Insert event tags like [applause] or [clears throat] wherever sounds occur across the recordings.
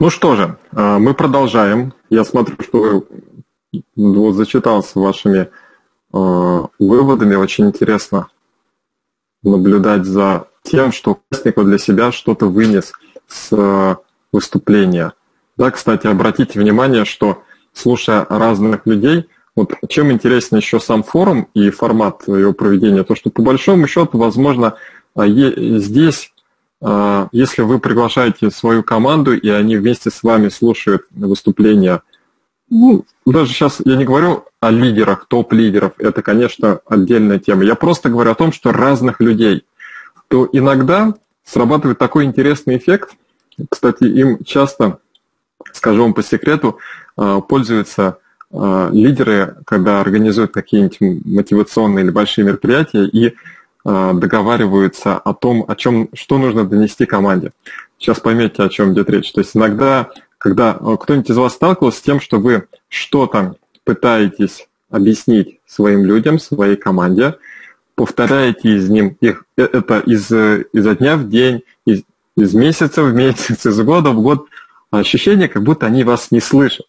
Ну что же, мы продолжаем. Я смотрю, что вот зачитался вашими выводами. Очень интересно наблюдать за тем, что участник для себя что-то вынес с выступления. Да, кстати, обратите внимание, что слушая разных людей, вот чем интересен еще сам форум и формат его проведения, то что по большому счету, возможно, а, здесь, а, если вы приглашаете свою команду, и они вместе с вами слушают выступления, ну, даже сейчас я не говорю о лидерах, топ-лидеров, это, конечно, отдельная тема. Я просто говорю о том, что разных людей, то иногда срабатывает такой интересный эффект. Кстати, им часто, скажу вам по секрету, а, пользуются лидеры, когда организуют какие-нибудь мотивационные или большие мероприятия, и договариваются о том, о чем, что нужно донести команде. Сейчас поймете, о чем идет речь. То есть иногда, когда э, кто-нибудь из вас сталкивался с тем, что вы что-то пытаетесь объяснить своим людям, своей команде, повторяете из ним их, э, это из, изо дня в день, из, из месяца в месяц, из года в год, ощущение, как будто они вас не слышат.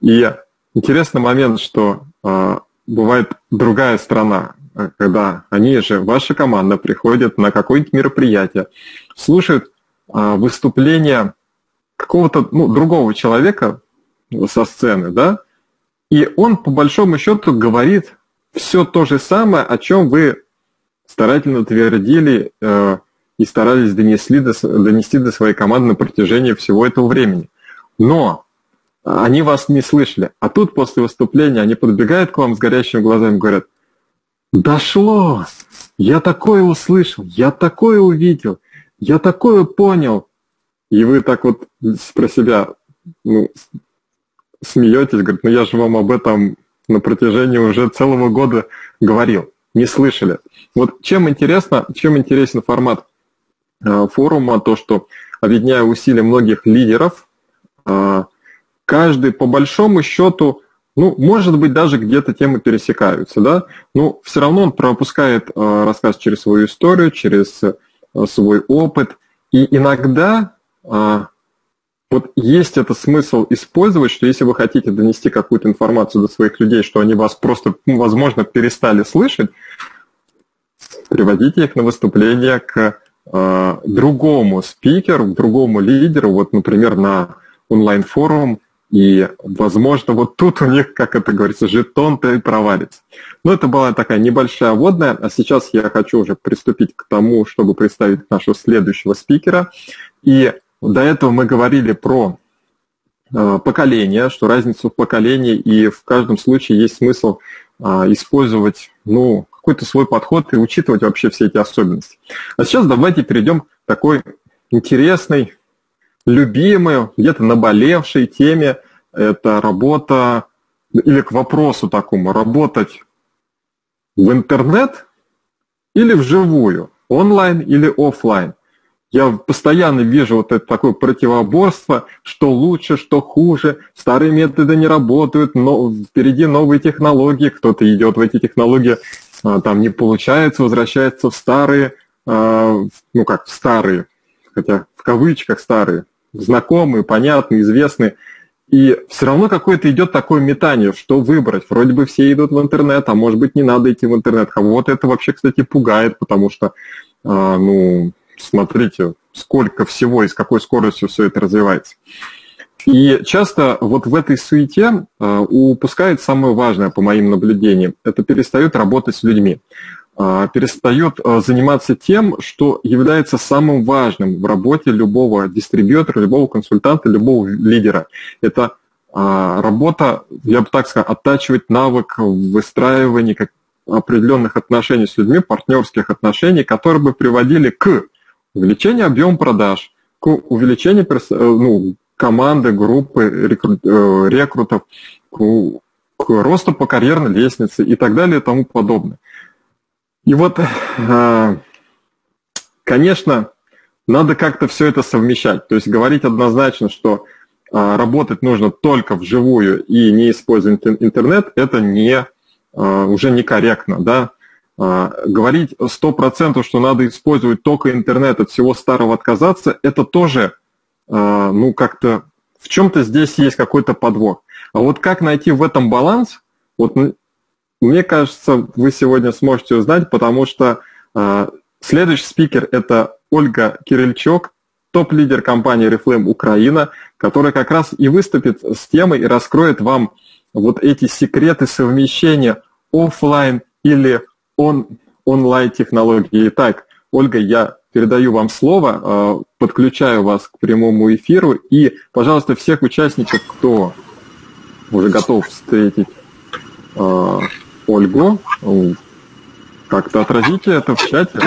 И интересный момент, что э, бывает другая сторона, Э, когда они же, ваша команда приходит на какое-нибудь мероприятие, слушают а, выступление какого-то ну, другого человека со сцены, да, и он по большому счету говорит все то же самое, о чем вы старательно твердили э, и старались донесли до, донести до своей команды на протяжении всего этого времени. Но они вас не слышали. А тут после выступления они подбегают к вам с горящими глазами и говорят – Дошло! Я такое услышал, я такое увидел, я такое понял. И вы так вот про себя ну, смеетесь, говорит, ну я же вам об этом на протяжении уже целого года говорил. Не слышали. Вот чем интересно, чем интересен формат э, форума, то, что объединяя усилия многих лидеров, э, каждый по большому счету ну, может быть, даже где-то темы пересекаются, да, но все равно он пропускает э, рассказ через свою историю, через э, свой опыт, и иногда э, вот есть это смысл использовать, что если вы хотите донести какую-то информацию до своих людей, что они вас просто, ну, возможно, перестали слышать, приводите их на выступление к э, другому спикеру, к другому лидеру, вот, например, на онлайн-форум, и, возможно, вот тут у них, как это говорится, жетон-то и провалится. Но это была такая небольшая водная, а сейчас я хочу уже приступить к тому, чтобы представить нашего следующего спикера. И до этого мы говорили про э, поколение, что разницу в поколении, и в каждом случае есть смысл э, использовать ну, какой-то свой подход и учитывать вообще все эти особенности. А сейчас давайте перейдем к такой интересной любимой, где-то наболевшей теме – это работа, или к вопросу такому, работать в интернет или вживую, онлайн или офлайн. Я постоянно вижу вот это такое противоборство, что лучше, что хуже, старые методы не работают, но впереди новые технологии, кто-то идет в эти технологии, а, там не получается, возвращается в старые, а, ну как в старые, хотя в кавычках старые, знакомые, понятные, известные. И все равно какое-то идет такое метание, что выбрать. Вроде бы все идут в интернет, а может быть не надо идти в интернет. А вот это вообще, кстати, пугает, потому что, а, ну, смотрите, сколько всего и с какой скоростью все это развивается. И часто вот в этой суете а, упускает самое важное, по моим наблюдениям, это перестают работать с людьми. А, перестает а, заниматься тем, что является самым важным в работе любого дистрибьютора, любого консультанта, любого лидера. Это а, работа, я бы так сказал, оттачивать навык выстраивания определенных отношений с людьми, партнерских отношений, которые бы приводили к увеличению объема продаж, к увеличению э, ну, команды, группы э, рекрутов, к, к росту по карьерной лестнице и так далее и тому подобное. И вот, э, конечно, надо как-то все это совмещать. То есть говорить однозначно, что э, работать нужно только вживую и не использовать интернет, это не, э, уже некорректно. Да? Говорить 100%, что надо использовать только интернет, от всего старого отказаться, это тоже ну, как-то в чем-то здесь есть какой-то подвох. А вот как найти в этом баланс, вот мне кажется, вы сегодня сможете узнать, потому что э, следующий спикер – это Ольга Кирильчук, топ-лидер компании Reflame Украина, которая как раз и выступит с темой и раскроет вам вот эти секреты совмещения офлайн или он, онлайн технологии. Итак, Ольга, я передаю вам слово, э, подключаю вас к прямому эфиру и, пожалуйста, всех участников, кто уже готов встретить э, Ольгу, как-то отразите это в чате.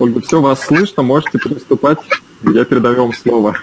Ольга, все вас слышно, можете приступать. Я передаю вам слово.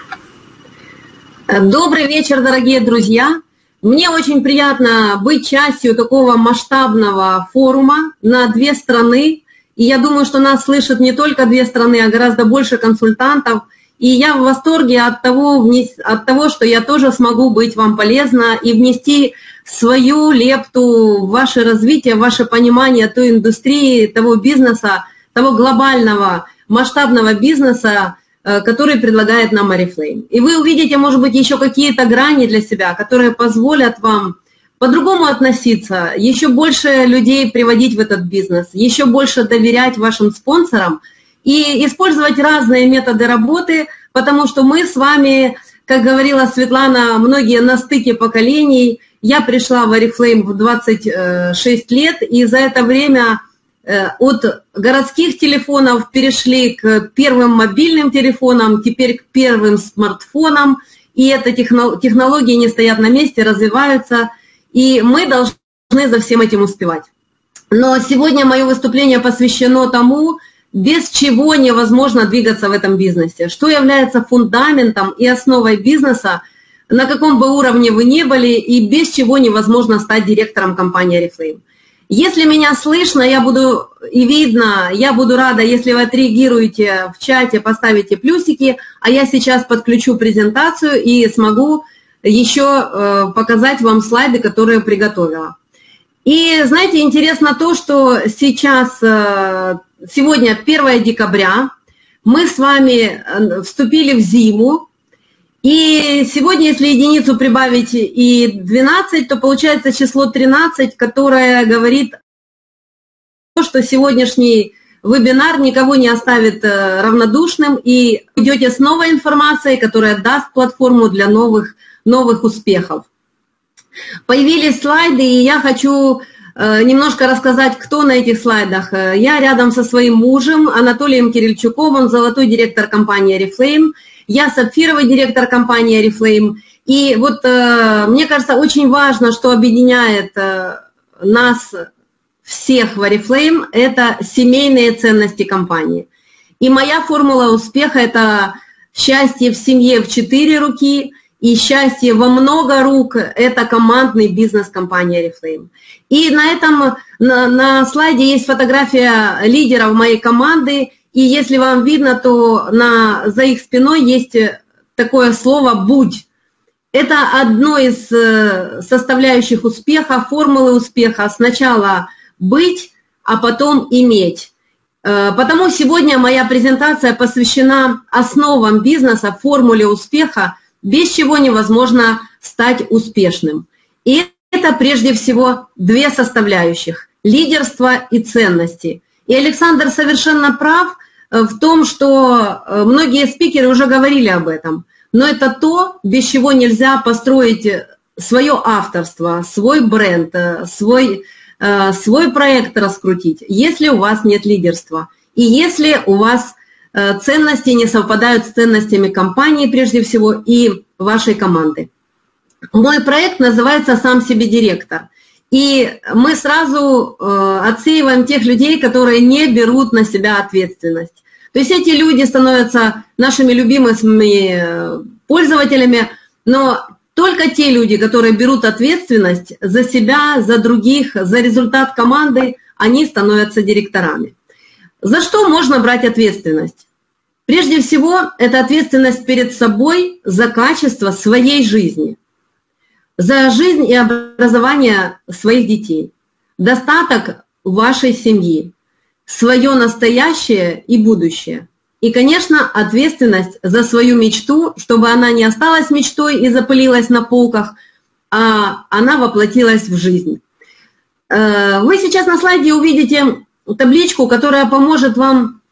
Добрый вечер, дорогие друзья. Мне очень приятно быть частью такого масштабного форума на две страны. И я думаю, что нас слышат не только две страны, а гораздо больше консультантов. И я в восторге от того, от того, что я тоже смогу быть вам полезна и внести свою лепту ваше развитие, ваше понимание той индустрии, того бизнеса, того глобального масштабного бизнеса, Э, который предлагает нам Oriflame. И вы увидите, может быть, еще какие-то грани для себя, которые позволят вам по-другому относиться, еще больше людей приводить в этот бизнес, еще больше доверять вашим спонсорам и использовать разные методы работы, потому что мы с вами, как говорила Светлана, многие на стыке поколений. Я пришла в Oriflame в 26 лет, и за это время Э, от городских телефонов перешли к первым мобильным телефонам, теперь к первым смартфонам, и эти технологии не стоят на месте, развиваются, и мы должны за всем этим успевать. Но сегодня мое выступление посвящено тому, без чего невозможно двигаться в этом бизнесе, что является фундаментом и основой бизнеса, на каком бы уровне вы ни были, и без чего невозможно стать директором компании Oriflame. Если меня слышно, я буду и видно, я буду рада, если вы отреагируете в чате, поставите плюсики, а я сейчас подключу презентацию и смогу еще э, показать вам слайды, которые приготовила. И знаете, интересно то, что сейчас, э, сегодня 1 декабря, мы с вами э, вступили в зиму, и сегодня, если единицу прибавить и 12, то получается число 13, которое говорит, что сегодняшний вебинар никого не оставит э, равнодушным, и идете с новой информацией, которая даст платформу для новых, новых успехов. Появились слайды, и я хочу э, немножко рассказать, кто на этих слайдах. Э, я рядом со своим мужем Анатолием Кирильчуковым, золотой директор компании Reflame – я сапфировый директор компании Oriflame. И вот э, мне кажется, очень важно, что объединяет э, нас всех в Oriflame, это семейные ценности компании. И моя формула успеха – это счастье в семье в четыре руки и счастье во много рук – это командный бизнес компании Oriflame. И на этом, на, на слайде есть фотография лидеров моей команды, и если вам видно, то на, за их спиной есть э, такое слово «будь». Это одно из э, составляющих успеха, формулы успеха. Сначала быть, а потом иметь. Э, потому сегодня моя презентация посвящена основам бизнеса, формуле успеха, без чего невозможно стать успешным. И это прежде всего две составляющих – лидерство и ценности. И Александр совершенно прав – в том, что э, многие спикеры уже говорили об этом, но это то, без чего нельзя построить свое авторство, свой бренд, э, свой, свой проект раскрутить, если у вас нет лидерства. И если у вас ценности не совпадают с ценностями компании прежде всего и вашей команды. Мой проект называется «Сам себе директор». И мы сразу э, отсеиваем тех людей, которые не берут на себя ответственность. То есть эти люди становятся нашими любимыми э, пользователями, но только те люди, которые берут ответственность за себя, за других, за результат команды, они становятся директорами. За что можно брать ответственность? Прежде всего, это ответственность перед собой за качество своей жизни – за жизнь и образование своих детей, достаток вашей семьи, свое настоящее и будущее. И, конечно, ответственность за свою мечту, чтобы она не осталась мечтой и запылилась на полках, а она воплотилась в жизнь. Э, вы сейчас на слайде увидите табличку, которая поможет вам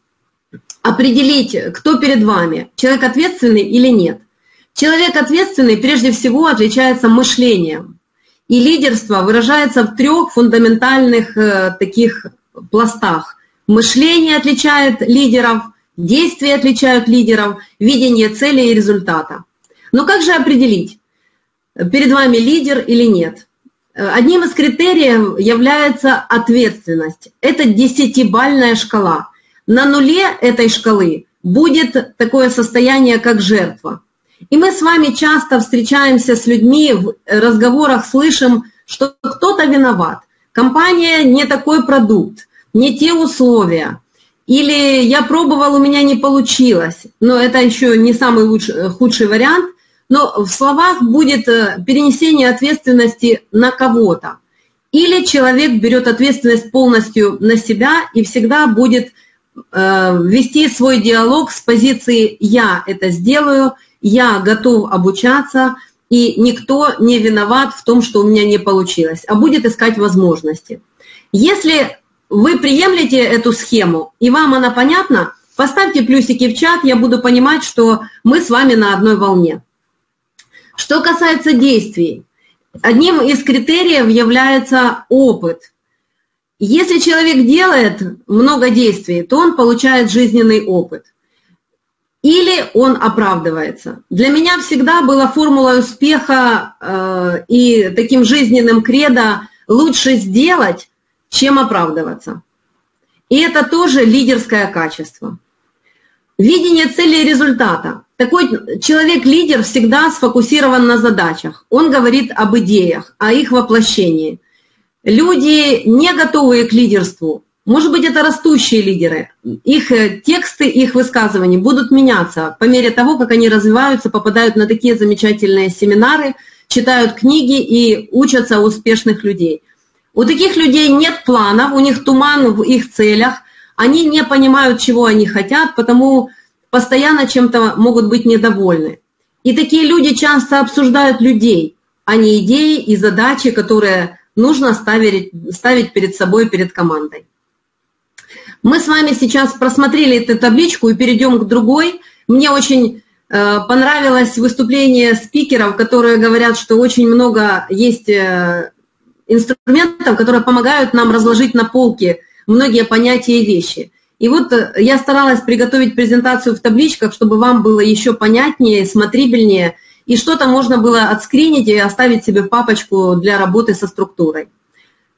определить, кто перед вами, человек ответственный или нет. Человек ответственный прежде всего отличается мышлением. И лидерство выражается в трех фундаментальных э, таких пластах. Мышление отличает лидеров, действия отличают лидеров, видение цели и результата. Но как же определить, перед вами лидер или нет? Одним из критериев является ответственность. Это десятибальная шкала. На нуле этой шкалы будет такое состояние, как жертва. И мы с вами часто встречаемся с людьми, в разговорах слышим, что кто-то виноват. Компания не такой продукт, не те условия. Или я пробовал, у меня не получилось. Но это еще не самый лучший, худший вариант. Но в словах будет э, перенесение ответственности на кого-то. Или человек берет ответственность полностью на себя и всегда будет э, вести свой диалог с позиции «я это сделаю», «я готов обучаться», и никто не виноват в том, что у меня не получилось, а будет искать возможности. Если вы приемлете эту схему, и вам она понятна, поставьте плюсики в чат, я буду понимать, что мы с вами на одной волне. Что касается действий, одним из критериев является опыт. Если человек делает много действий, то он получает жизненный опыт. Или он оправдывается. Для меня всегда была формула успеха э, и таким жизненным кредо лучше сделать, чем оправдываться. И это тоже лидерское качество. Видение цели и результата. Такой человек-лидер всегда сфокусирован на задачах. Он говорит об идеях, о их воплощении. Люди, не готовые к лидерству, может быть, это растущие лидеры, их э, тексты, их высказывания будут меняться по мере того, как они развиваются, попадают на такие замечательные семинары, читают книги и учатся у успешных людей. У таких людей нет планов, у них туман в их целях, они не понимают, чего они хотят, потому постоянно чем-то могут быть недовольны. И такие люди часто обсуждают людей, а не идеи и задачи, которые нужно ставить, ставить перед собой, перед командой. Мы с вами сейчас просмотрели эту табличку и перейдем к другой. Мне очень э, понравилось выступление спикеров, которые говорят, что очень много есть э, инструментов, которые помогают нам разложить на полке многие понятия и вещи. И вот э, я старалась приготовить презентацию в табличках, чтобы вам было еще понятнее, смотрибельнее, и что-то можно было отскринить и оставить себе в папочку для работы со структурой.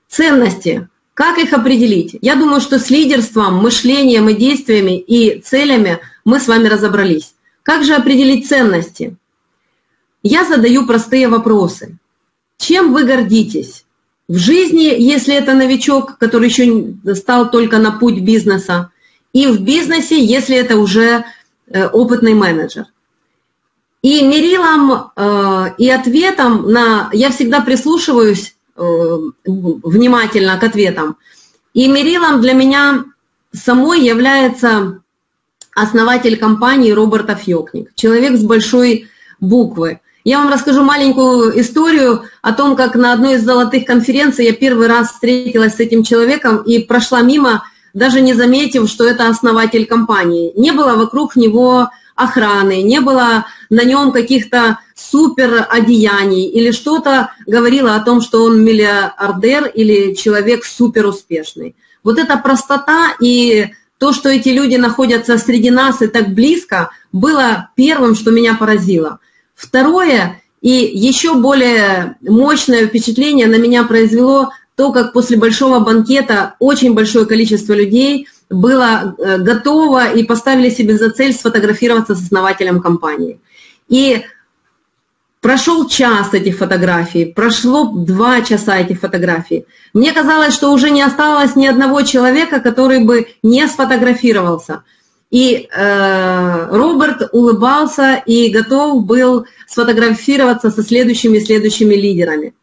Ценности. Как их определить? Я думаю, что с лидерством, мышлением и действиями и целями мы с вами разобрались. Как же определить ценности? Я задаю простые вопросы. Чем вы гордитесь? В жизни, если это новичок, который еще стал только на путь бизнеса, и в бизнесе, если это уже э, опытный менеджер. И мерилом э, и ответом на... Я всегда прислушиваюсь внимательно к ответам. И мерилом для меня самой является основатель компании Роберта Фьокник, человек с большой буквы. Я вам расскажу маленькую историю о том, как на одной из золотых конференций я первый раз встретилась с этим человеком и прошла мимо, даже не заметив, что это основатель компании. Не было вокруг него охраны, не было на нем каких-то супер одеяний или что-то говорило о том, что он миллиардер или человек супер успешный. Вот эта простота и то, что эти люди находятся среди нас и так близко, было первым, что меня поразило. Второе, и еще более мощное впечатление на меня произвело то, как после большого банкета очень большое количество людей было э, готово и поставили себе за цель сфотографироваться с основателем компании. И прошел час этих фотографий, прошло два часа этих фотографий. Мне казалось, что уже не осталось ни одного человека, который бы не сфотографировался – и э, Роберт улыбался и готов был сфотографироваться со следующими следующими лидерами.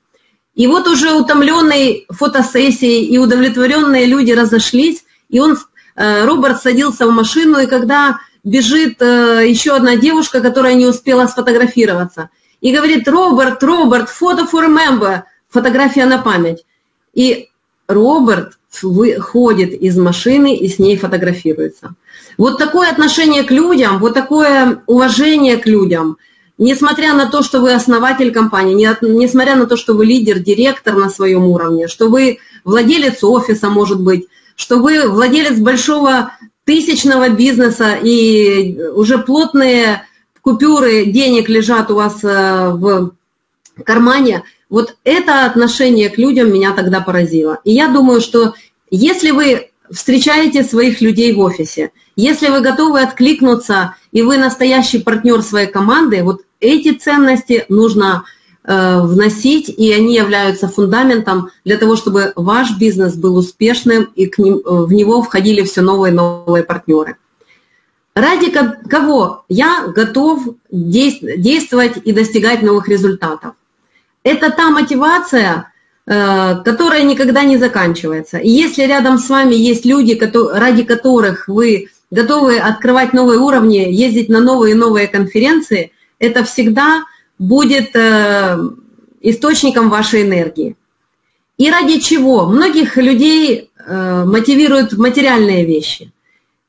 И вот уже утомленные фотосессией и удовлетворенные люди разошлись, и он, э, Роберт садился в машину, и когда бежит э, еще одна девушка, которая не успела сфотографироваться. И говорит, Роберт, Роберт, фото for remember, фотография на память. И Роберт выходит из машины и с ней фотографируется. Вот такое отношение к людям, вот такое уважение к людям, несмотря на то, что вы основатель компании, несмотря на то, что вы лидер, директор на своем уровне, что вы владелец офиса, может быть, что вы владелец большого тысячного бизнеса и уже плотные купюры денег лежат у вас э, в кармане, вот это отношение к людям меня тогда поразило. И я думаю, что если вы встречаете своих людей в офисе, если вы готовы откликнуться и вы настоящий партнер своей команды, вот эти ценности нужно э, вносить, и они являются фундаментом для того, чтобы ваш бизнес был успешным и к ним, в него входили все новые и новые партнеры. Ради кого я готов действовать и достигать новых результатов? Это та мотивация, Э, которая никогда не заканчивается. И если рядом с вами есть люди, ради которых вы готовы открывать новые уровни, ездить на новые и новые конференции, это всегда будет э, источником вашей энергии. И ради чего? Многих людей э, мотивируют материальные вещи.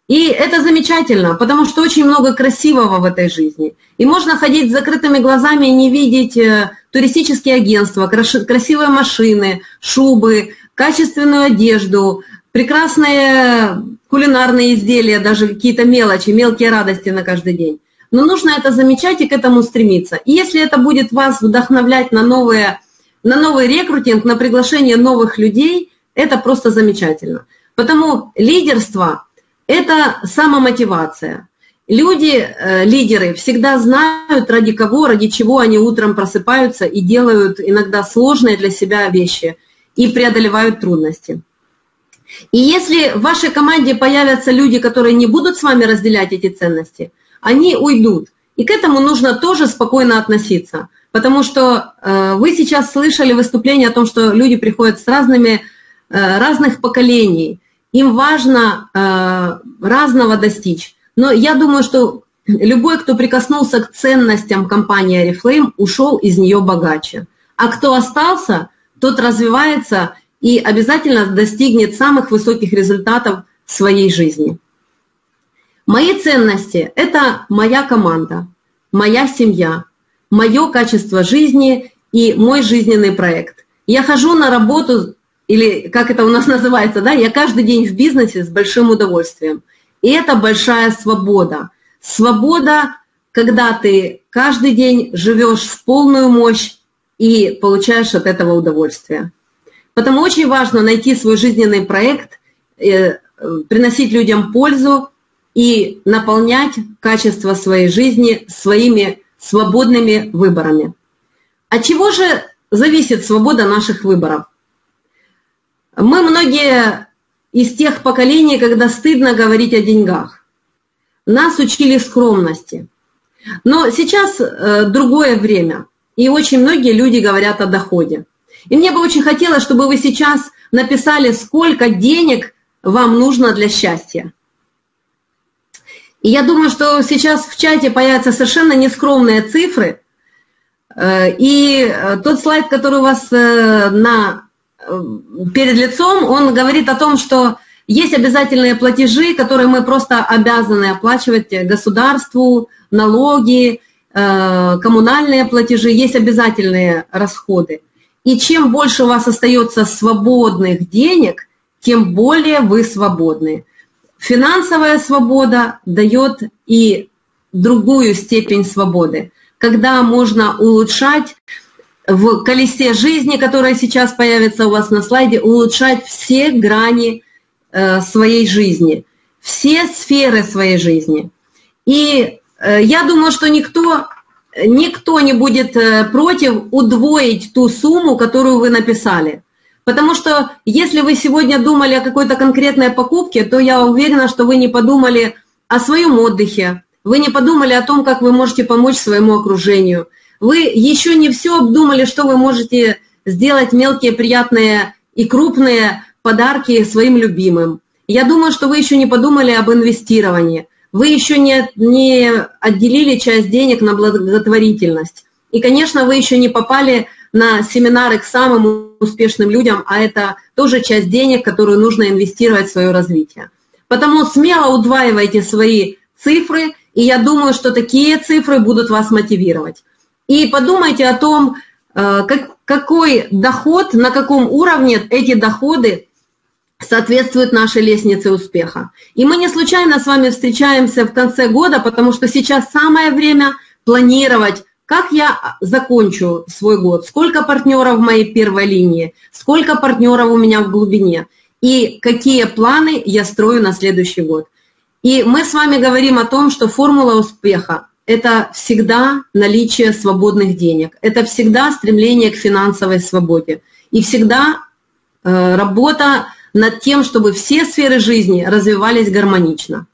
И это замечательно, потому что очень много красивого в этой жизни. И можно ходить с закрытыми глазами и не видеть э, туристические агентства, красивые машины, шубы, качественную одежду, прекрасные кулинарные изделия, даже какие-то мелочи, мелкие радости на каждый день. Но нужно это замечать и к этому стремиться. И если это будет вас вдохновлять на, новые, на новый рекрутинг, на приглашение новых людей, это просто замечательно. Потому лидерство – это самомотивация. Люди, э, лидеры, всегда знают, ради кого, ради чего они утром просыпаются и делают иногда сложные для себя вещи и преодолевают трудности. И если в вашей команде появятся люди, которые не будут с вами разделять эти ценности, они уйдут. И к этому нужно тоже спокойно относиться. Потому что э, вы сейчас слышали выступление о том, что люди приходят с разными, э, разных поколений, им важно э, разного достичь. Но я думаю, что любой, кто прикоснулся к ценностям компании Oriflame, ушел из нее богаче. А кто остался, тот развивается и обязательно достигнет самых высоких результатов в своей жизни. Мои ценности – это моя команда, моя семья, мое качество жизни и мой жизненный проект. Я хожу на работу или как это у нас [laughs] называется, да, я каждый день в бизнесе с большим удовольствием. И это большая свобода. Свобода, когда ты каждый день живешь в полную мощь и получаешь от этого удовольствие. Потому очень важно найти свой жизненный проект, э, приносить людям пользу и наполнять качество своей жизни своими свободными выборами. От чего же зависит свобода наших выборов? Мы многие из тех поколений, когда стыдно говорить о деньгах. Нас учили скромности. Но сейчас э, другое время, и очень многие люди говорят о доходе. И мне бы очень хотелось, чтобы вы сейчас написали, сколько денег вам нужно для счастья. И я думаю, что сейчас в чате появятся совершенно нескромные цифры. Э, и э, тот слайд, который у вас на перед лицом, он говорит о том, что есть обязательные платежи, которые мы просто обязаны оплачивать государству, налоги, э, коммунальные платежи, есть обязательные расходы. И чем больше у вас остается свободных денег, тем более вы свободны. Финансовая свобода дает и другую степень свободы, когда можно улучшать в колесе жизни, которая сейчас появится у вас на слайде, улучшать все грани э, своей жизни, все сферы своей жизни. И э, я думаю, что никто, никто не будет э, против удвоить ту сумму, которую вы написали. Потому что если вы сегодня думали о какой-то конкретной покупке, то я уверена, что вы не подумали о своем отдыхе, вы не подумали о том, как вы можете помочь своему окружению – вы еще не все обдумали, что вы можете сделать мелкие, приятные и крупные подарки своим любимым. Я думаю, что вы еще не подумали об инвестировании. вы еще не, не отделили часть денег на благотворительность. И, конечно, вы еще не попали на семинары к самым успешным людям, а это тоже часть денег, которую нужно инвестировать в свое развитие. Потому смело удваивайте свои цифры, и я думаю, что такие цифры будут вас мотивировать. И подумайте о том, э, как, какой доход, на каком уровне эти доходы соответствуют нашей лестнице успеха. И мы не случайно с вами встречаемся в конце года, потому что сейчас самое время планировать, как я закончу свой год, сколько партнеров в моей первой линии, сколько партнеров у меня в глубине, и какие планы я строю на следующий год. И мы с вами говорим о том, что формула успеха – это всегда наличие свободных денег, это всегда стремление к финансовой свободе и всегда э, работа над тем, чтобы все сферы жизни развивались гармонично.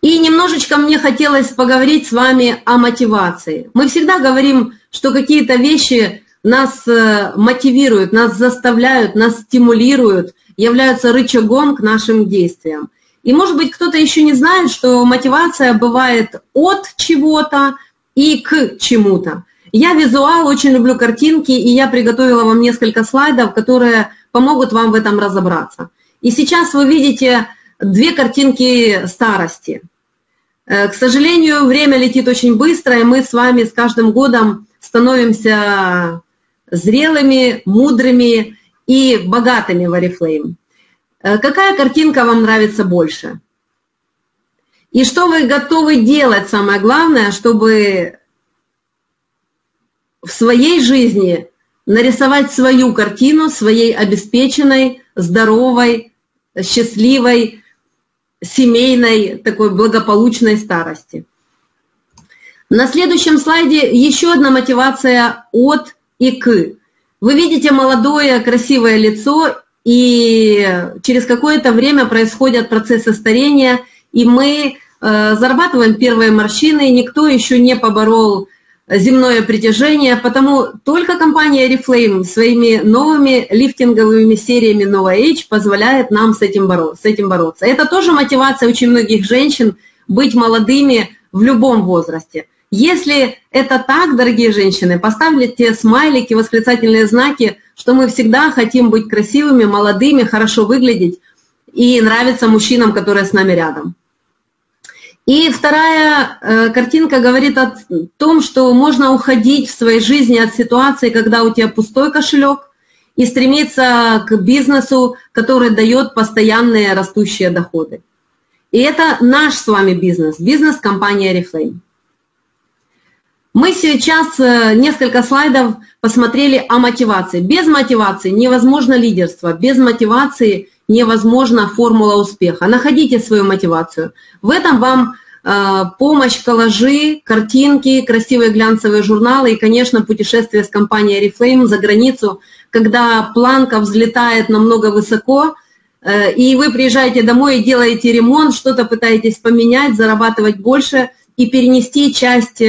И немножечко мне хотелось поговорить с вами о мотивации. Мы всегда говорим, что какие-то вещи нас э, мотивируют, нас заставляют, нас стимулируют, являются рычагом к нашим действиям. И, может быть, кто-то еще не знает, что мотивация бывает от чего-то и к чему-то. Я визуал, очень люблю картинки, и я приготовила вам несколько слайдов, которые помогут вам в этом разобраться. И сейчас вы видите две картинки старости. Э, к сожалению, время летит очень быстро, и мы с вами с каждым годом становимся зрелыми, мудрыми и богатыми в Oriflame. Э, какая картинка вам нравится больше? И что вы готовы делать, самое главное, чтобы в своей жизни нарисовать свою картину своей обеспеченной, здоровой, счастливой, семейной, такой благополучной старости. На следующем слайде еще одна мотивация от и к. Вы видите молодое красивое лицо и через какое-то время происходят процессы старения, и мы э, зарабатываем первые морщины, никто еще не поборол земное притяжение, потому только компания Reflame своими новыми лифтинговыми сериями Nova Age позволяет нам с этим, боро- с этим бороться. Это тоже мотивация очень многих женщин быть молодыми в любом возрасте. Если это так, дорогие женщины, поставьте смайлики, восклицательные знаки, что мы всегда хотим быть красивыми, молодыми, хорошо выглядеть и нравиться мужчинам, которые с нами рядом. И вторая э, картинка говорит о том, что можно уходить в своей жизни от ситуации, когда у тебя пустой кошелек, и стремиться к бизнесу, который дает постоянные растущие доходы. И это наш с вами бизнес, бизнес компании Oriflame. Мы сейчас э, несколько слайдов посмотрели о мотивации. Без мотивации невозможно лидерство, без мотивации невозможна формула успеха. Находите свою мотивацию. В этом вам э, помощь коллажи, картинки, красивые глянцевые журналы и, конечно, путешествие с компанией Reflame за границу, когда планка взлетает намного высоко, э, и вы приезжаете домой и делаете ремонт, что-то пытаетесь поменять, зарабатывать больше и перенести часть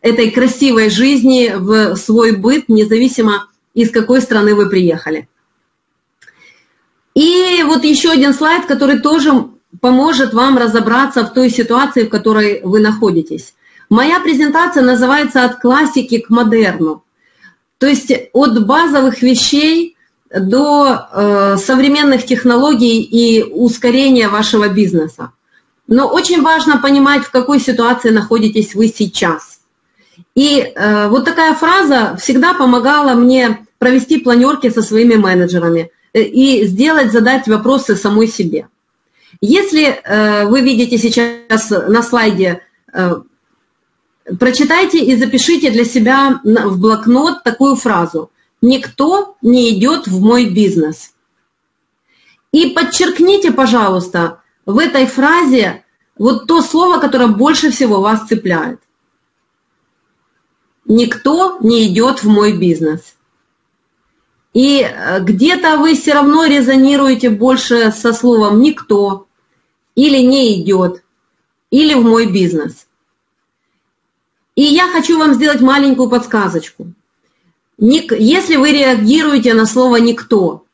этой красивой жизни в свой быт, независимо из какой страны вы приехали. И вот еще один слайд, который тоже поможет вам разобраться в той ситуации, в которой вы находитесь. Моя презентация называется «От классики к модерну». То есть от базовых вещей до э, современных технологий и ускорения вашего бизнеса. Но очень важно понимать, в какой ситуации находитесь вы сейчас. И э, вот такая фраза всегда помогала мне провести планерки со своими менеджерами э, и сделать, задать вопросы самой себе. Если э, вы видите сейчас на слайде, э, прочитайте и запишите для себя в блокнот такую фразу. Никто не идет в мой бизнес. И подчеркните, пожалуйста, в этой фразе вот то слово, которое больше всего вас цепляет никто не идет в мой бизнес. И э, где-то вы все равно резонируете больше со словом «никто» или «не идет», или «в мой бизнес». И я хочу вам сделать маленькую подсказочку. Если вы реагируете на слово «никто»,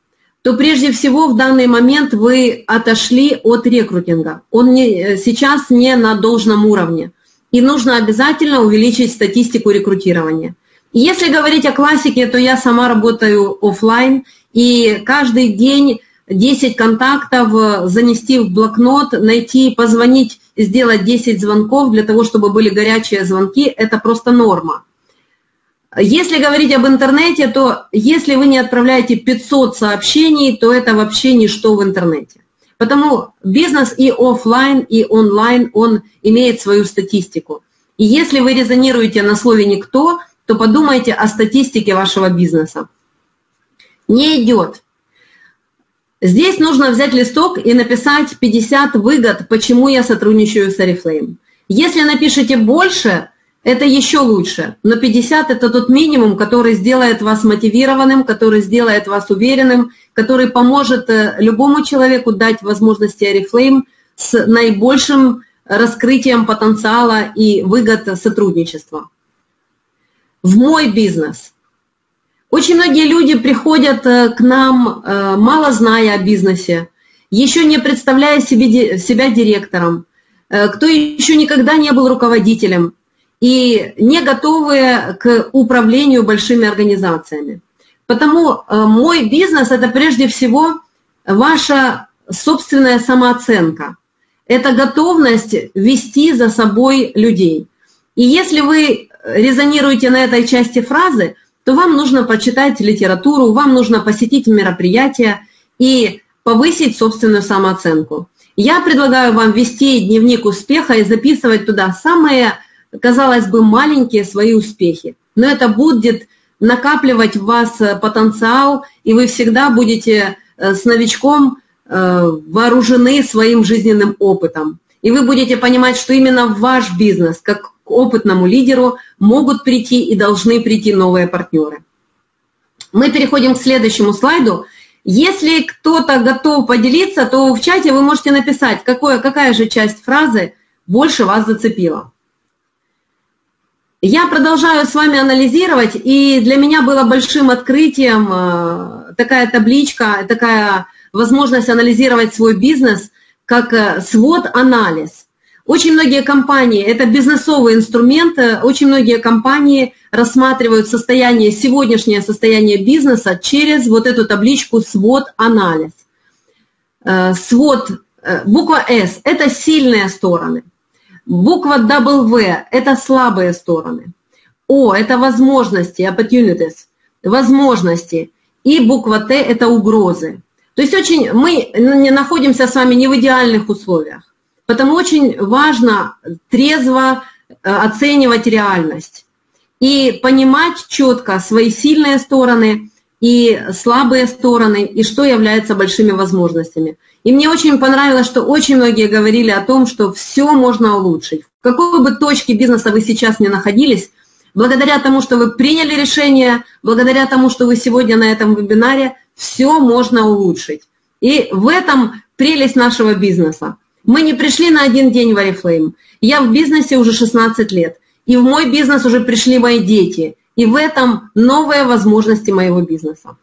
то прежде всего в данный момент вы отошли от рекрутинга. Он не, сейчас не на должном уровне. И нужно обязательно увеличить статистику рекрутирования. Если говорить о классике, то я сама работаю офлайн, и каждый день 10 контактов занести в блокнот, найти, позвонить, сделать 10 звонков для того, чтобы были горячие звонки, это просто норма. Если говорить об интернете, то если вы не отправляете 500 сообщений, то это вообще ничто в интернете. Потому бизнес и офлайн, и онлайн, он имеет свою статистику. И если вы резонируете на слове «никто», то подумайте о статистике вашего бизнеса. Не идет. Здесь нужно взять листок и написать 50 выгод, почему я сотрудничаю с Oriflame. Если напишите больше, это еще лучше. Но 50 – это тот минимум, который сделает вас мотивированным, который сделает вас уверенным, который поможет э, любому человеку дать возможности Oriflame с наибольшим раскрытием потенциала и выгод сотрудничества. В мой бизнес. Очень многие люди приходят э, к нам, э, мало зная о бизнесе, еще не представляя себе, себя директором, кто еще никогда не был руководителем – и не готовые к управлению большими организациями. Потому э, мой бизнес – это прежде всего ваша собственная самооценка. Это готовность вести за собой людей. И если вы резонируете на этой части фразы, то вам нужно почитать литературу, вам нужно посетить мероприятия и повысить собственную самооценку. Я предлагаю вам вести дневник успеха и записывать туда самые казалось бы, маленькие свои успехи. Но это будет накапливать в вас э, потенциал, и вы всегда будете э, с новичком э, вооружены своим жизненным опытом. И вы будете понимать, что именно в ваш бизнес, как к опытному лидеру, могут прийти и должны прийти новые партнеры. Мы переходим к следующему слайду. Если кто-то готов поделиться, то в чате вы можете написать, какое, какая же часть фразы больше вас зацепила. Я продолжаю с вами анализировать, и для меня было большим открытием э, такая табличка, такая возможность анализировать свой бизнес, как э, свод-анализ. Очень многие компании, это бизнесовый инструмент, э, очень многие компании рассматривают состояние, сегодняшнее состояние бизнеса через вот эту табличку свод-анализ. Свод, буква «С» – это сильные стороны – Буква W – это слабые стороны. О – это возможности, opportunities, возможности. И буква Т – это угрозы. То есть очень, мы не находимся с вами не в идеальных условиях. Потому очень важно трезво э, оценивать реальность и понимать четко свои сильные стороны и слабые стороны, и что является большими возможностями. И мне очень понравилось, что очень многие говорили о том, что все можно улучшить. В какой бы точке бизнеса вы сейчас не находились, благодаря тому, что вы приняли решение, благодаря тому, что вы сегодня на этом вебинаре, все можно улучшить. И в этом прелесть нашего бизнеса. Мы не пришли на один день в Oriflame. Я в бизнесе уже 16 лет. И в мой бизнес уже пришли мои дети. И в этом новые возможности моего бизнеса.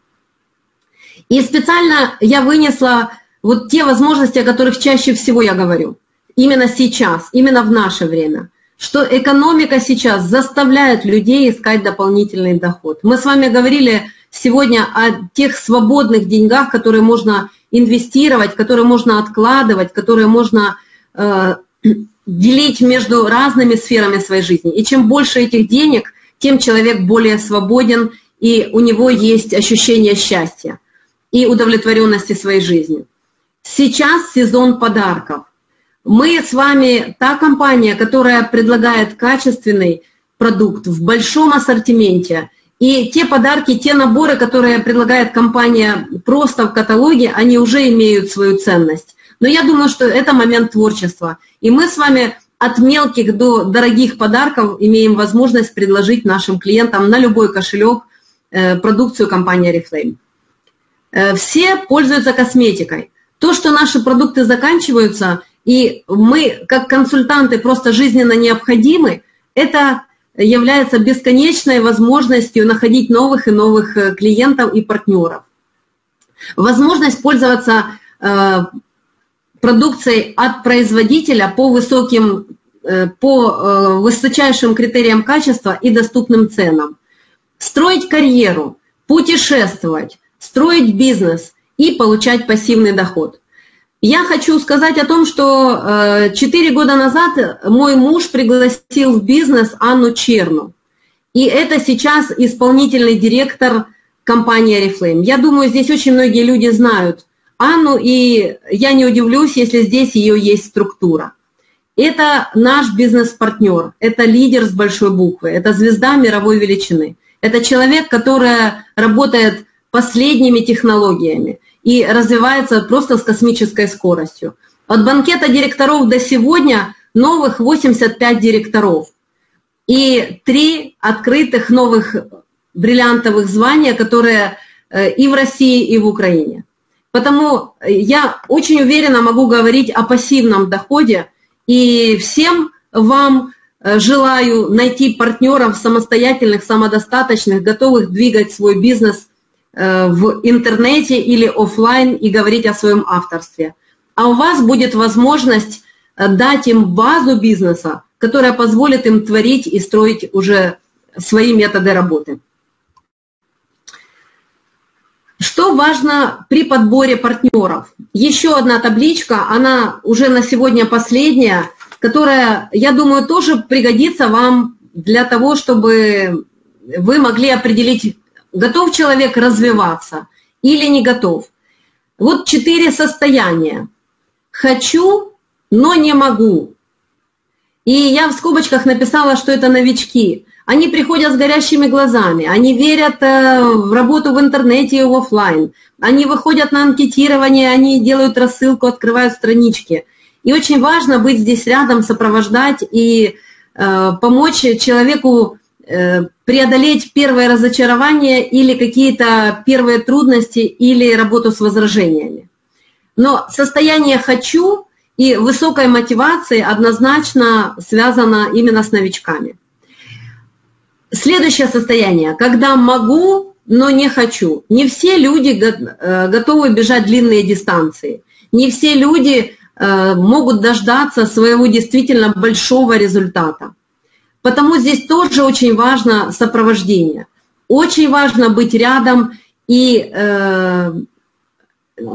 И специально я вынесла вот те возможности, о которых чаще всего я говорю, именно сейчас, именно в наше время, что экономика сейчас заставляет людей искать дополнительный доход. Мы с вами говорили сегодня о тех свободных деньгах, которые можно инвестировать, которые можно откладывать, которые можно э, [clears throat] делить между разными сферами своей жизни. И чем больше этих денег, тем человек более свободен, и у него есть ощущение счастья и удовлетворенности своей жизнью. Сейчас сезон подарков. Мы с вами та компания, которая предлагает качественный продукт в большом ассортименте. И те подарки, те наборы, которые предлагает компания просто в каталоге, они уже имеют свою ценность. Но я думаю, что это момент творчества. И мы с вами от мелких до дорогих подарков имеем возможность предложить нашим клиентам на любой кошелек э, продукцию компании Reflame. Э, все пользуются косметикой. То, что наши продукты заканчиваются, и мы, как консультанты, просто жизненно необходимы, это является бесконечной возможностью находить новых и новых э, клиентов и партнеров. Возможность пользоваться э, продукцией от производителя по высоким, э, по высочайшим критериям качества и доступным ценам. Строить карьеру, путешествовать, строить бизнес и получать пассивный доход. Я хочу сказать о том, что 4 года назад мой муж пригласил в бизнес Анну Черну. И это сейчас исполнительный директор компании Oriflame. Я думаю, здесь очень многие люди знают Анну, и я не удивлюсь, если здесь ее есть структура. Это наш бизнес-партнер, это лидер с большой буквы, это звезда мировой величины. Это человек, который работает последними технологиями и развивается просто с космической скоростью. От банкета директоров до сегодня новых 85 директоров и три открытых новых бриллиантовых звания, которые э, и в России, и в Украине. Потому я очень уверенно могу говорить о пассивном доходе, и всем вам э, желаю найти партнеров самостоятельных, самодостаточных, готовых двигать свой бизнес в интернете или офлайн и говорить о своем авторстве. А у вас будет возможность дать им базу бизнеса, которая позволит им творить и строить уже свои методы работы. Что важно при подборе партнеров? Еще одна табличка, она уже на сегодня последняя, которая, я думаю, тоже пригодится вам для того, чтобы вы могли определить, готов человек развиваться или не готов. Вот четыре состояния. Хочу, но не могу. И я в скобочках написала, что это новички. Они приходят с горящими глазами, они верят э, в работу в интернете и в офлайн, они выходят на анкетирование, они делают рассылку, открывают странички. И очень важно быть здесь рядом, сопровождать и э, помочь человеку преодолеть первое разочарование или какие-то первые трудности или работу с возражениями. Но состояние «хочу» и высокой мотивации однозначно связано именно с новичками. Следующее состояние, когда могу, но не хочу. Не все люди э, готовы бежать длинные дистанции. Не все люди э, могут дождаться своего действительно большого результата. Потому здесь тоже очень важно сопровождение. Очень важно быть рядом и э,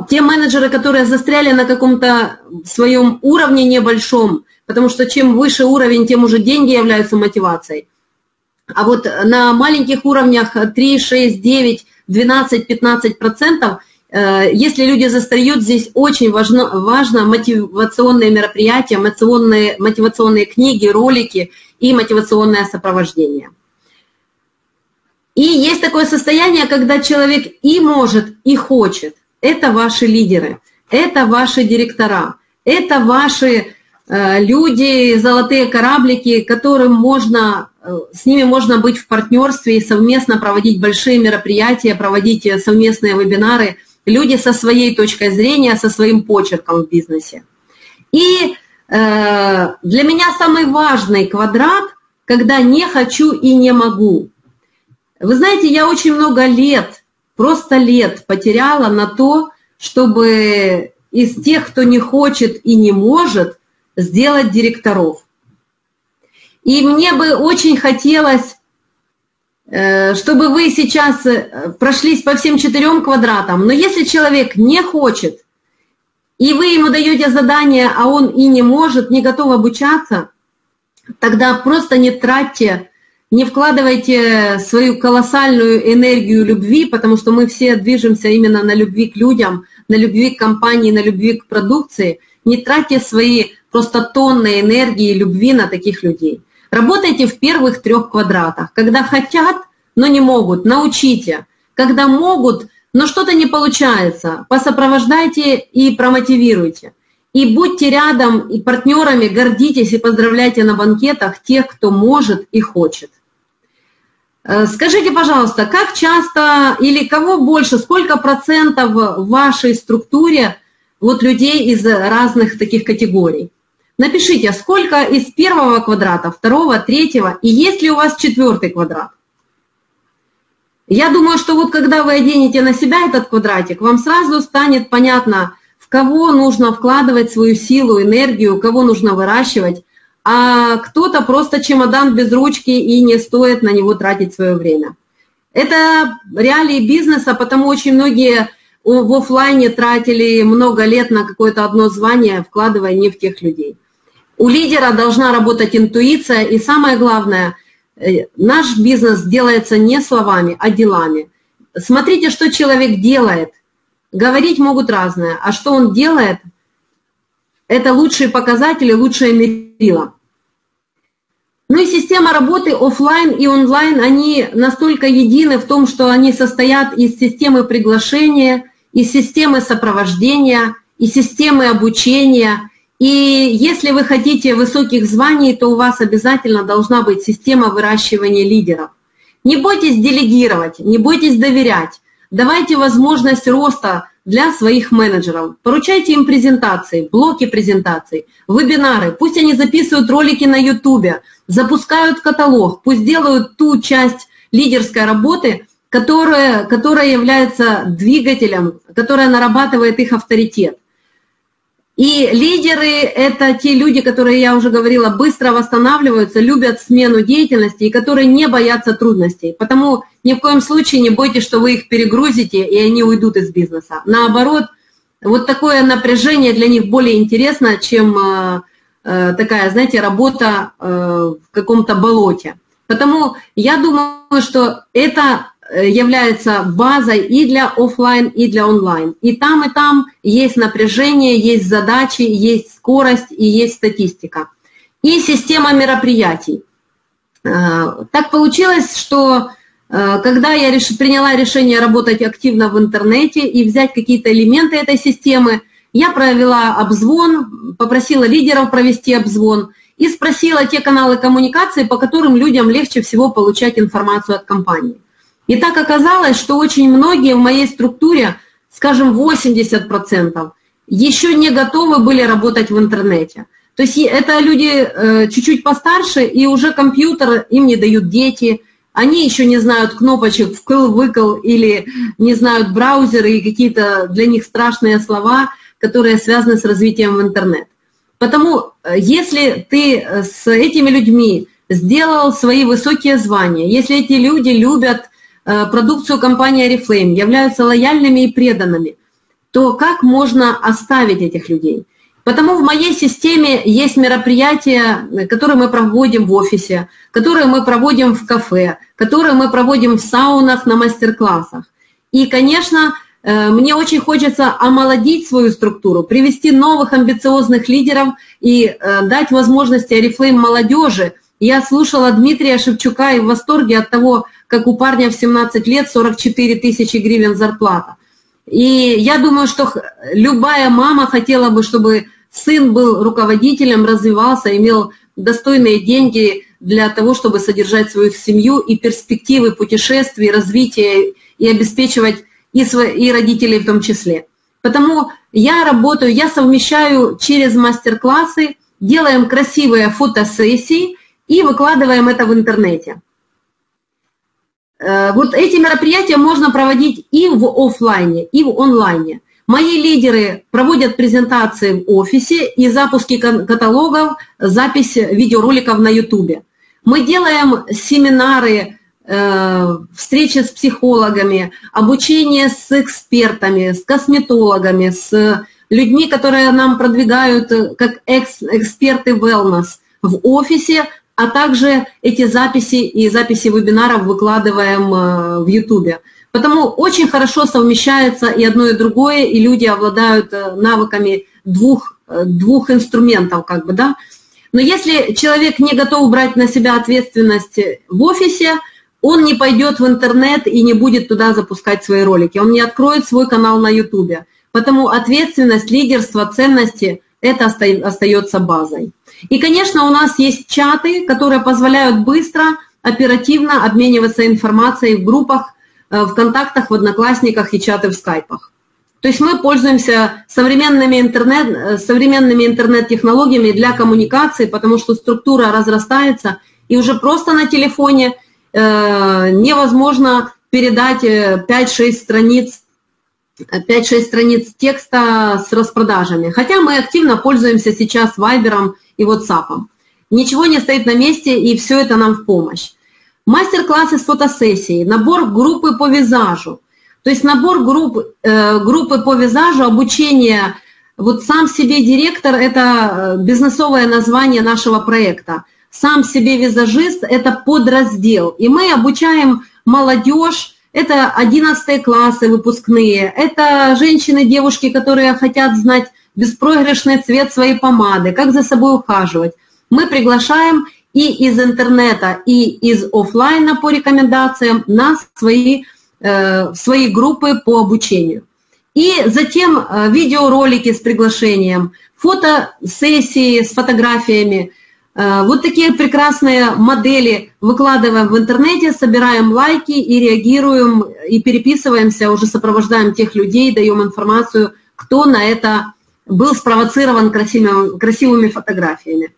те менеджеры, которые застряли на каком-то своем уровне небольшом, потому что чем выше уровень, тем уже деньги являются мотивацией. А вот на маленьких уровнях 3, 6, 9, 12, 15 процентов, если люди застают, здесь очень важно, важно мотивационные мероприятия, мотивационные, мотивационные книги, ролики и мотивационное сопровождение. И есть такое состояние, когда человек и может, и хочет. Это ваши лидеры, это ваши директора, это ваши э, люди, золотые кораблики, которым можно Э, с ними можно быть в партнерстве и совместно проводить большие мероприятия, проводить э, совместные вебинары. Люди со своей точкой зрения, со своим почерком в бизнесе. И э, для меня самый важный квадрат, когда не хочу и не могу. Вы знаете, я очень много лет, просто лет потеряла на то, чтобы из тех, кто не хочет и не может, сделать директоров. И мне бы очень хотелось, чтобы вы сейчас э, прошлись по всем четырем квадратам. Но если человек не хочет, и вы ему даете задание, а он и не может, не готов обучаться, тогда просто не тратьте, не вкладывайте свою колоссальную энергию любви, потому что мы все движемся именно на любви к людям, на любви к компании, на любви к продукции. Не тратьте свои просто тонны энергии и любви на таких людей. Работайте в первых трех квадратах. Когда хотят, но не могут, научите. Когда могут, но что-то не получается, посопровождайте и промотивируйте. И будьте рядом и партнерами, гордитесь и поздравляйте на банкетах тех, кто может и хочет. Э, скажите, пожалуйста, как часто или кого больше, сколько процентов в вашей структуре вот людей из разных таких категорий? Напишите, сколько из первого квадрата, второго, третьего, и есть ли у вас четвертый квадрат. Я думаю, что вот когда вы оденете на себя этот квадратик, вам сразу станет понятно, в кого нужно вкладывать свою силу, энергию, кого нужно выращивать, а кто-то просто чемодан без ручки и не стоит на него тратить свое время. Это реалии бизнеса, потому очень многие в офлайне тратили много лет на какое-то одно звание, вкладывая не в тех людей. У лидера должна работать интуиция, и самое главное, э, наш бизнес делается не словами, а делами. Смотрите, что человек делает. Говорить могут разное, а что он делает, это лучшие показатели, лучшее мерило. Ну и система работы офлайн и онлайн, они настолько едины в том, что они состоят из системы приглашения, из системы сопровождения, из системы обучения. И если вы хотите высоких званий, то у вас обязательно должна быть система выращивания лидеров. Не бойтесь делегировать, не бойтесь доверять. Давайте возможность роста для своих менеджеров. Поручайте им презентации, блоки презентаций, вебинары. Пусть они записывают ролики на YouTube, запускают каталог, пусть делают ту часть лидерской работы, которая, которая является двигателем, которая нарабатывает их авторитет. И лидеры – это те люди, которые, я уже говорила, быстро восстанавливаются, любят смену деятельности и которые не боятся трудностей. Потому ни в коем случае не бойтесь, что вы их перегрузите, и они уйдут из бизнеса. Наоборот, вот такое напряжение для них более интересно, чем э, э, такая, знаете, работа э, в каком-то болоте. Потому я думаю, что это является базой и для офлайн, и для онлайн. И там, и там есть напряжение, есть задачи, есть скорость и есть статистика. И система мероприятий. Э, так получилось, что э, когда я реш... приняла решение работать активно в интернете и взять какие-то элементы этой системы, я провела обзвон, попросила лидеров провести обзвон и спросила те каналы коммуникации, по которым людям легче всего получать информацию от компании. И так оказалось, что очень многие в моей структуре, скажем, 80%, еще не готовы были работать в интернете. То есть это люди э, чуть-чуть постарше, и уже компьютер им не дают дети, они еще не знают кнопочек вкл-выкл или не знают браузеры и какие-то для них страшные слова, которые связаны с развитием в интернет. Потому э, если ты э, с этими людьми сделал свои высокие звания, если эти люди любят продукцию компании Oriflame, являются лояльными и преданными, то как можно оставить этих людей? Потому в моей системе есть мероприятия, которые мы проводим в офисе, которые мы проводим в кафе, которые мы проводим в саунах на мастер-классах. И, конечно, э, мне очень хочется омолодить свою структуру, привести новых амбициозных лидеров и э, дать возможности Oriflame молодежи. Я слушала Дмитрия Шевчука и в восторге от того, как у парня в 17 лет 44 тысячи гривен зарплата. И я думаю, что любая мама хотела бы, чтобы сын был руководителем, развивался, имел достойные деньги для того, чтобы содержать свою семью и перспективы путешествий, развития и обеспечивать и, свои, и родителей в том числе. Потому я работаю, я совмещаю через мастер-классы, делаем красивые фотосессии и выкладываем это в интернете. Э, вот эти мероприятия можно проводить и в офлайне, и в онлайне. Мои лидеры проводят презентации в офисе и запуски каталогов, запись видеороликов на YouTube. Мы делаем семинары, э, встречи с психологами, обучение с экспертами, с косметологами, с людьми, которые нам продвигают э, как эксперты wellness в офисе, а также эти записи и записи вебинаров выкладываем э, в YouTube. Потому очень хорошо совмещается и одно, и другое, и люди обладают э, навыками двух, э, двух инструментов, как бы, да. Но если человек не готов брать на себя ответственность в офисе, он не пойдет в интернет и не будет туда запускать свои ролики, он не откроет свой канал на YouTube. Потому ответственность, лидерство, ценности – это остается базой. И, конечно, у нас есть чаты, которые позволяют быстро, оперативно обмениваться информацией в группах, э, в контактах, в одноклассниках и чаты в скайпах. То есть мы пользуемся современными, интернет, э, современными интернет-технологиями для коммуникации, потому что структура разрастается, и уже просто на телефоне э, невозможно передать 5-6 страниц 5-6 страниц текста с распродажами. Хотя мы активно пользуемся сейчас Вайбером и WhatsApp. Ничего не стоит на месте, и все это нам в помощь. Мастер-классы с фотосессией, набор группы по визажу. То есть набор групп, э, группы по визажу, обучение. Вот сам себе директор – это э, бизнесовое название нашего проекта. Сам себе визажист – это подраздел. И мы обучаем молодежь, это 11 классы выпускные, это женщины, девушки, которые хотят знать беспроигрышный цвет своей помады, как за собой ухаживать. Мы приглашаем и из интернета, и из офлайна по рекомендациям на свои, э, свои группы по обучению. И затем э, видеоролики с приглашением, фотосессии с фотографиями – вот такие прекрасные модели выкладываем в интернете, собираем лайки и реагируем, и переписываемся, уже сопровождаем тех людей, даем информацию, кто на это был спровоцирован красивыми, красивыми фотографиями.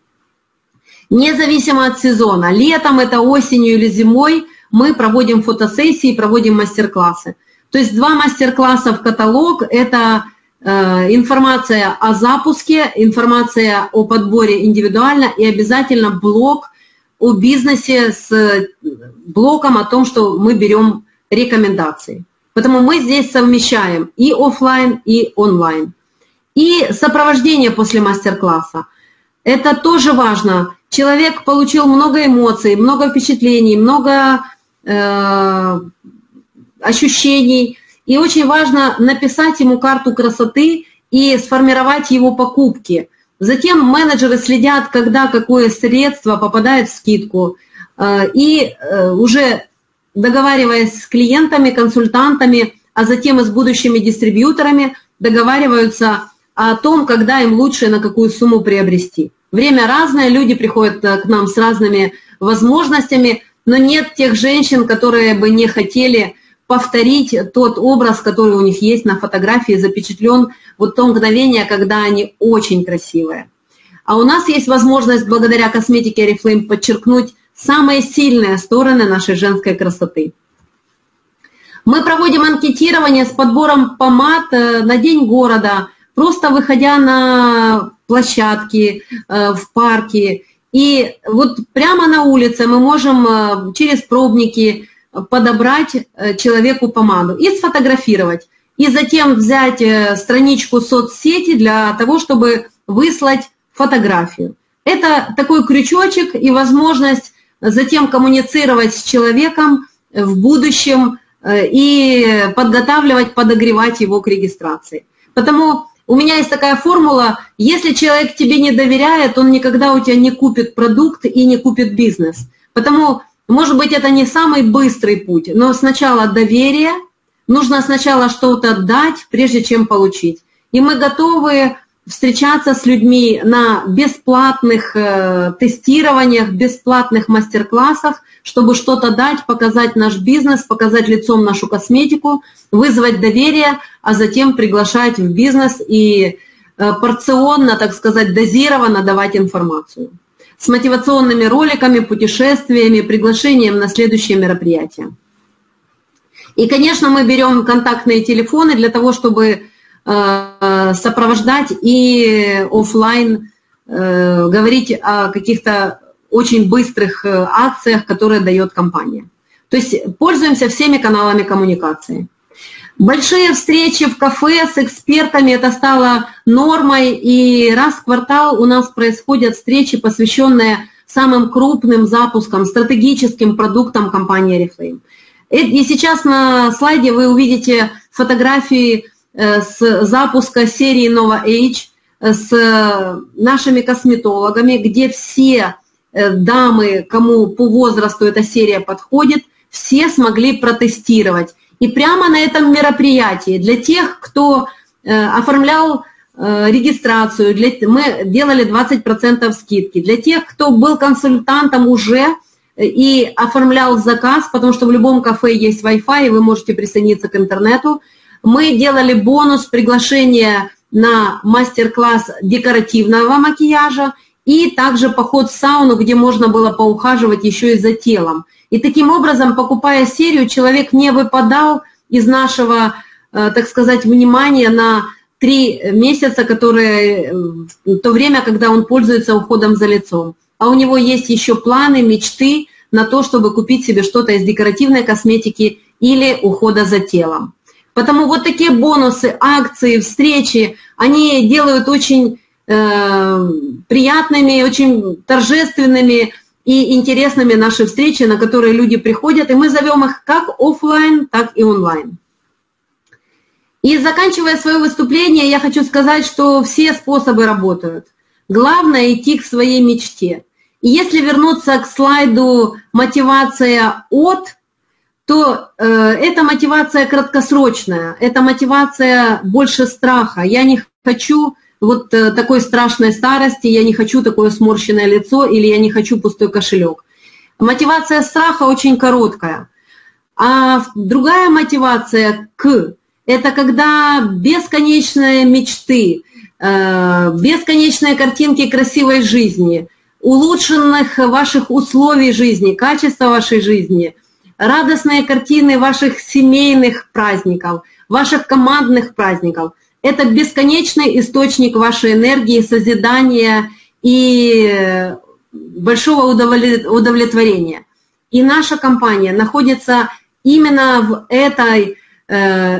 Независимо от сезона, летом это осенью или зимой, мы проводим фотосессии, проводим мастер-классы. То есть два мастер-класса в каталог – это Э, информация о запуске, информация о подборе индивидуально и обязательно блок о бизнесе с блоком о том, что мы берем рекомендации. Поэтому мы здесь совмещаем и офлайн, и онлайн. И сопровождение после мастер-класса. Это тоже важно. Человек получил много эмоций, много впечатлений, много э, ощущений – и очень важно написать ему карту красоты и сформировать его покупки. Затем менеджеры следят, когда какое средство попадает в скидку. Э, и э, уже договариваясь с клиентами, консультантами, а затем и с будущими дистрибьюторами, договариваются о том, когда им лучше на какую сумму приобрести. Время разное, люди приходят э, к нам с разными возможностями, но нет тех женщин, которые бы не хотели повторить тот образ, который у них есть на фотографии, запечатлен вот то мгновение, когда они очень красивые. А у нас есть возможность благодаря косметике Oriflame подчеркнуть самые сильные стороны нашей женской красоты. Мы проводим анкетирование с подбором помад э, на день города, просто выходя на площадки, э, в парки. И вот прямо на улице мы можем э, через пробники подобрать э, человеку помаду и сфотографировать. И затем взять э, страничку соцсети для того, чтобы выслать фотографию. Это такой крючочек и возможность затем коммуницировать с человеком в будущем э, и подготавливать, подогревать его к регистрации. Потому у меня есть такая формула, если человек тебе не доверяет, он никогда у тебя не купит продукт и не купит бизнес. Потому может быть, это не самый быстрый путь, но сначала доверие, нужно сначала что-то дать, прежде чем получить. И мы готовы встречаться с людьми на бесплатных э, тестированиях, бесплатных мастер-классах, чтобы что-то дать, показать наш бизнес, показать лицом нашу косметику, вызвать доверие, а затем приглашать в бизнес и э, порционно, так сказать, дозированно давать информацию с мотивационными роликами, путешествиями, приглашением на следующее мероприятие. И, конечно, мы берем контактные телефоны для того, чтобы э, сопровождать и офлайн э, говорить о каких-то очень быстрых э, акциях, которые дает компания. То есть пользуемся всеми каналами коммуникации. Большие встречи в кафе с экспертами, это стало нормой, и раз в квартал у нас происходят встречи, посвященные самым крупным запускам, стратегическим продуктам компании Oriflame. И сейчас на слайде вы увидите фотографии э, с запуска серии Nova Age э, с нашими косметологами, где все э, дамы, кому по возрасту эта серия подходит, все смогли протестировать и прямо на этом мероприятии для тех, кто э, оформлял э, регистрацию, для, мы делали 20% скидки. Для тех, кто был консультантом уже э, и оформлял заказ, потому что в любом кафе есть Wi-Fi, и вы можете присоединиться к интернету, мы делали бонус приглашения на мастер-класс декоративного макияжа, и также поход в сауну, где можно было поухаживать еще и за телом. И таким образом, покупая серию, человек не выпадал из нашего, э, так сказать, внимания на три месяца, которые, э, то время, когда он пользуется уходом за лицом. А у него есть еще планы, мечты на то, чтобы купить себе что-то из декоративной косметики или ухода за телом. Потому вот такие бонусы, акции, встречи, они делают очень э, приятными, очень торжественными и интересными наши встречи, на которые люди приходят, и мы зовем их как офлайн, так и онлайн. И заканчивая свое выступление, я хочу сказать, что все способы работают. Главное идти к своей мечте. И если вернуться к слайду «Мотивация от», то э, эта мотивация краткосрочная, это мотивация больше страха. Я не хочу вот э, такой страшной старости, я не хочу такое сморщенное лицо или я не хочу пустой кошелек. Мотивация страха очень короткая. А другая мотивация к – это когда бесконечные мечты, э, бесконечные картинки красивой жизни, улучшенных ваших условий жизни, качества вашей жизни, радостные картины ваших семейных праздников, ваших командных праздников – это бесконечный источник вашей энергии, созидания и большого удовлетворения. И наша компания находится именно в этой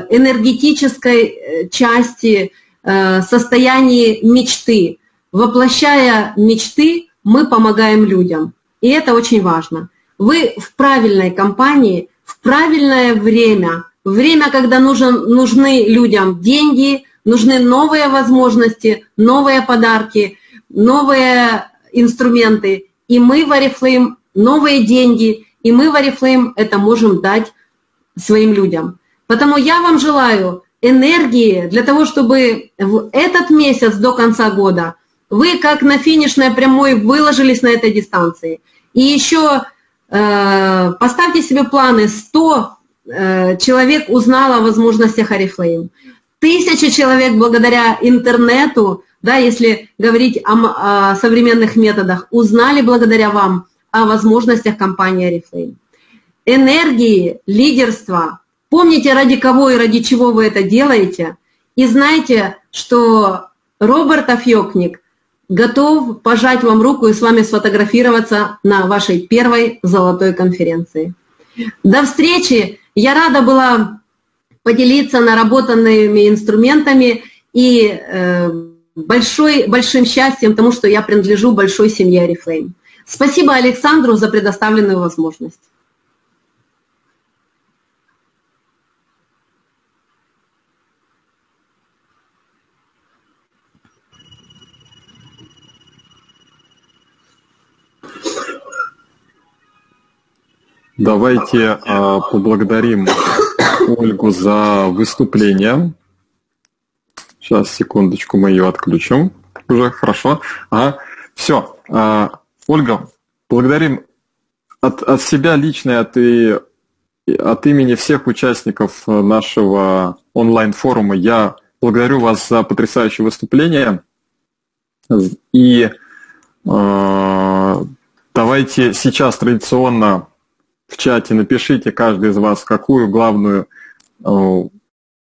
энергетической э, части э, состоянии мечты. Воплощая мечты, мы помогаем людям. И это очень важно. Вы в правильной компании, в правильное время, время, когда нужен, нужны людям деньги, нужны новые возможности, новые подарки, новые инструменты. И мы в Oriflame новые деньги, и мы в Oriflame это можем дать своим людям. Потому я вам желаю энергии для того, чтобы в этот месяц до конца года вы как на финишной прямой выложились на этой дистанции. И еще э, поставьте себе планы 100 э, человек узнало о возможностях Oriflame. Тысячи человек благодаря интернету, да, если говорить о, о современных методах, узнали благодаря вам о возможностях компании Oriflame. Энергии, лидерства. Помните, ради кого и ради чего вы это делаете. И знайте, что Роберт Афьокник готов пожать вам руку и с вами сфотографироваться на вашей первой золотой конференции. До встречи! Я рада была поделиться наработанными инструментами и э, большой, большим счастьем тому, что я принадлежу большой семье Арифлейм. Спасибо Александру за предоставленную возможность. Давайте э, поблагодарим Ольгу за выступление. Сейчас, секундочку, мы ее отключим. Уже хорошо. Ага. Все. А, Ольга, благодарим от, от себя лично, от, и, от имени всех участников нашего онлайн-форума. Я благодарю вас за потрясающее выступление. И э, давайте сейчас традиционно в чате напишите каждый из вас, какую главную э,